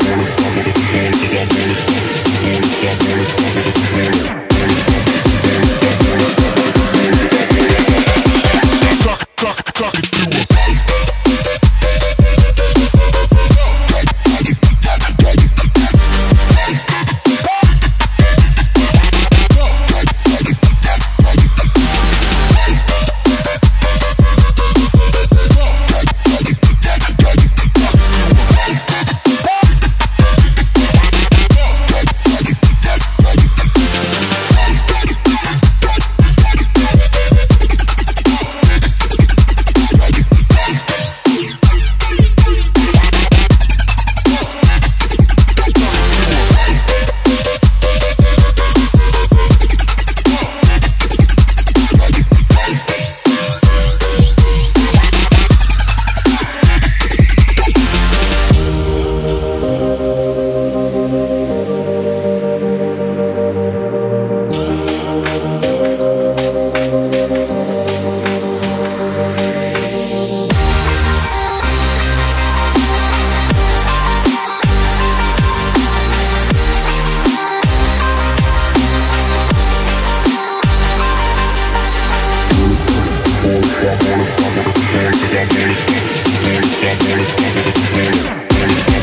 my way. Thank you.